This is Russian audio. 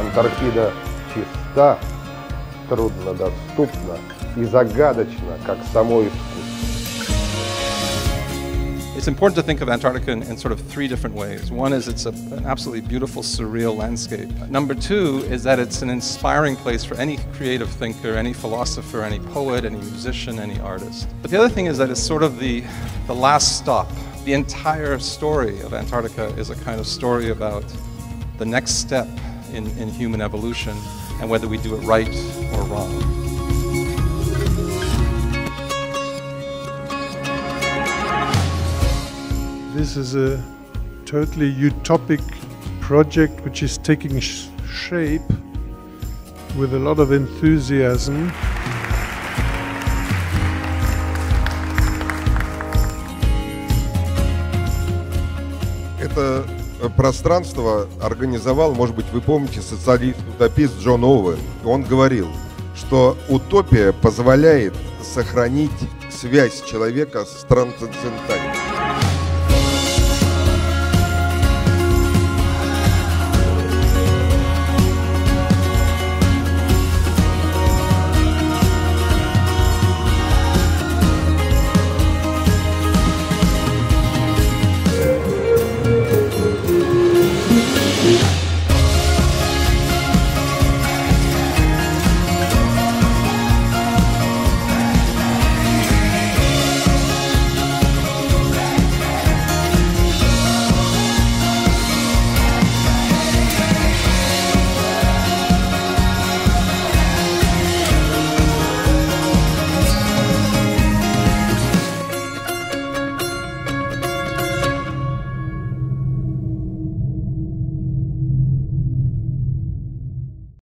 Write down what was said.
Антарктида чиста, труднодоступна и загадочна, как само искусство. It's important to think of Antarctica in, in, sort of three different ways. One is it's a, an absolutely beautiful, surreal landscape. Number two is that it's an inspiring place for any creative thinker, any philosopher, any poet, any musician, any artist. But the other thing is that it's sort of the, the last stop. The entire story of Antarctica is a kind of story about the next step in, in human evolution and whether we do it right or wrong. This is a totally utopic project which is taking sh shape with a lot of enthusiasm. Это пространство организовал, может быть, вы помните, социалист-утопист Джон Оуэн. Он говорил, что утопия позволяет сохранить связь человека с трансцендентальным.